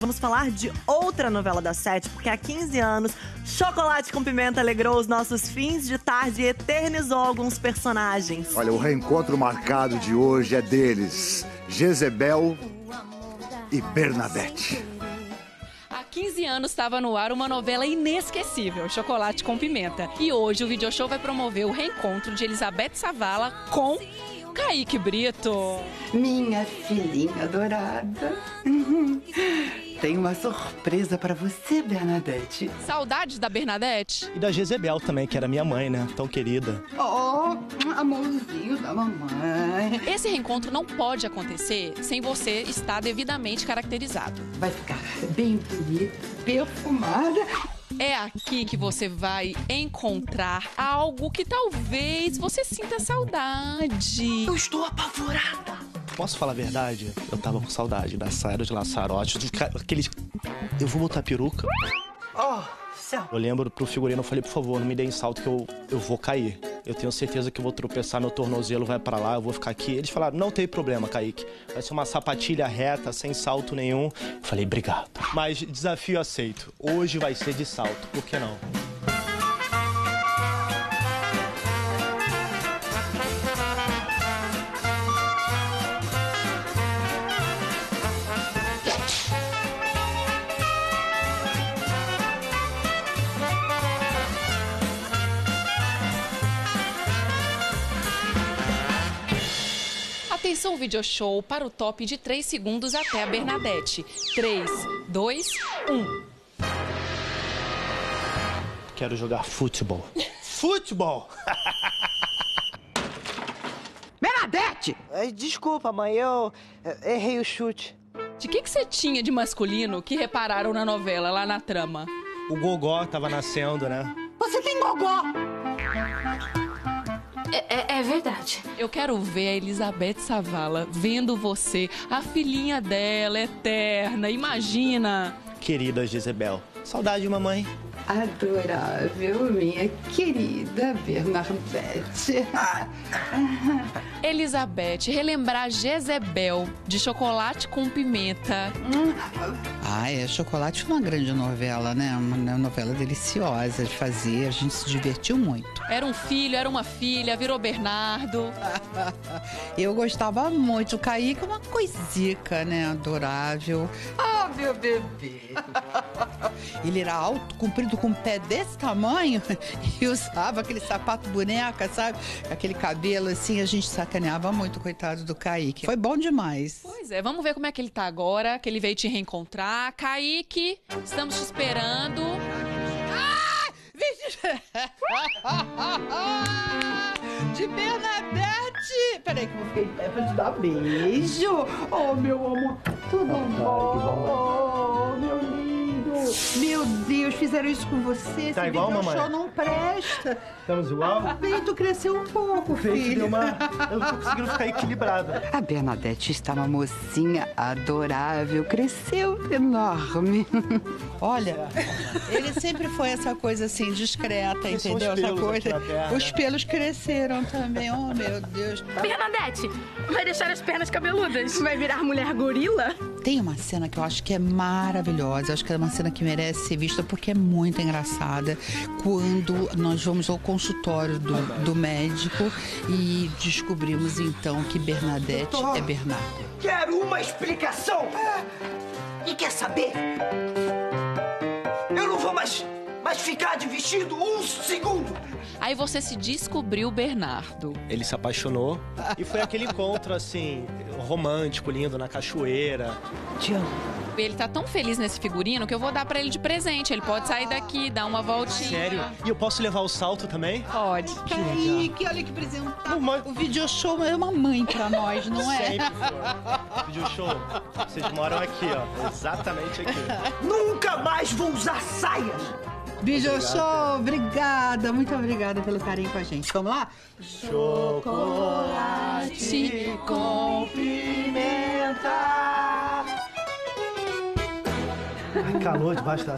Vamos falar de outra novela da Sete, porque há 15 anos, Chocolate com Pimenta alegrou os nossos fins de tarde e eternizou alguns personagens. Olha, o reencontro marcado de hoje é deles: Jezebel e Bernadette. Há 15 anos estava no ar uma novela inesquecível, Chocolate com Pimenta. E hoje o Video Show vai promover o reencontro de Elizabeth Savala com Kaique Brito. Minha filhinha adorada. Tenho uma surpresa para você, Bernadette. Saudades da Bernadette? E da Jezebel também, que era minha mãe, né? Tão querida. Oh, amorzinho da mamãe. Esse reencontro não pode acontecer sem você estar devidamente caracterizado. Vai ficar bem bonita, perfumada. É aqui que você vai encontrar algo que talvez você sinta saudade. Eu estou apavorada. Posso falar a verdade? Eu tava com saudade da saia de laçarote, aqueles. Eu vou botar peruca. Oh, céu. Eu lembro pro figurino, eu falei, por favor, não me deem salto que eu, eu vou cair. Eu tenho certeza que eu vou tropeçar, meu tornozelo vai pra lá, eu vou ficar aqui. Eles falaram, não tem problema, Kaique. Vai ser uma sapatilha reta, sem salto nenhum. Eu falei, obrigado. Mas desafio aceito. Hoje vai ser de salto, por que não? Atenção Video Show para o top de 3 segundos até a Bernadette. 3, 2, 1. Quero jogar futebol. futebol! Bernadette! Desculpa, mãe, eu eh, errei o chute. De que, que você tinha de masculino que repararam na novela, lá na trama? O Gogó tava nascendo, né? Você tem gogó! É, é verdade. Eu quero ver a Elizabeth Savala vendo você, a filhinha dela, eterna. Imagina! Querida Jezebel. Saudade, mamãe. Adorável, minha querida Bernadette. Elizabeth, relembrar Jezebel de chocolate com pimenta. Ah, é. Chocolate foi uma grande novela, né? Uma novela deliciosa de fazer. A gente se divertiu muito. Era um filho, era uma filha, virou Bernardo. Eu gostava muito. O Kaique é uma coisica, né? Adorável. Ah, meu bebê. Ele era alto, comprido, com um pé desse tamanho e usava aquele sapato boneca, sabe? Aquele cabelo assim. A gente sacaneava muito, coitado do Kaique. Foi bom demais. Pois é, vamos ver como é que ele tá agora, que ele veio te reencontrar. Kaique, estamos te esperando. De Bernadette! Peraí que eu vou ficar em pé pra te dar Beijo. Oh, meu amor. Tudo bom? Meu Deus, fizeram isso com você. Tá Esse igual, mamãe? show não presta. Estamos igual? Bem, tu cresceu um pouco, deu filho. uma. Eu tô conseguindo ficar equilibrado. A Bernadette está uma mocinha adorável, cresceu enorme. Olha, ele sempre foi essa coisa assim, discreta, Cresceu entendeu? Essa coisa. Os pelos cresceram também, oh meu Deus. Bernadette, vai deixar as pernas cabeludas? Vai virar mulher gorila? Tem uma cena que eu acho que é maravilhosa, acho que é uma cena que merece ser vista porque é muito engraçada. Quando nós vamos ao consultório do, do médico e descobrimos então que Bernadette é Bernardo. Quero uma explicação! E quer saber? Eu não vou mais, mais ficar de vestido um segundo! Aí você se descobriu Bernardo. Ele se apaixonou e foi aquele encontro assim, romântico, lindo, na cachoeira. Te amo. Ele tá tão feliz nesse figurino que eu vou dar pra ele de presente. Ele pode sair daqui, dar uma voltinha. Sério? E eu posso levar o salto também? Pode. Kaique, olha que presente. Mamãe. O video show é uma mãe pra nós, não é? Sempre foi. Vídeo show. Vocês moram aqui, ó. Exatamente aqui. Nunca mais vou usar saias! Video show, obrigada, muito obrigada pelo carinho com a gente. Vamos lá? Chocolate com Pimenta! Calor debaixo da.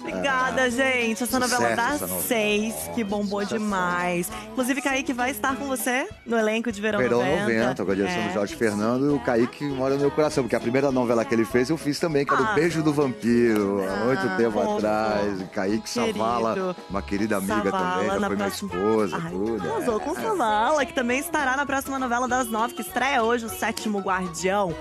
Obrigada, gente. Essa novela Sucesso, das essa novela. seis, que bombou demais. Inclusive, Kaique vai estar com você no elenco de Verão, Verão 90. 90, com a direção É. do Jorge Fernando e o Kaique mora no meu coração, porque a primeira novela que ele fez eu fiz também, que era Ah. o Beijo do Vampiro, há muito Ah, tempo fofo. atrás. E Kaique Querido. Savala, uma querida amiga Savala, também, já na foi minha próxima- esposa, Ai, tudo. Arrasou é. com Savala, que também estará na próxima novela das nove, que estreia hoje, o Sétimo Guardião.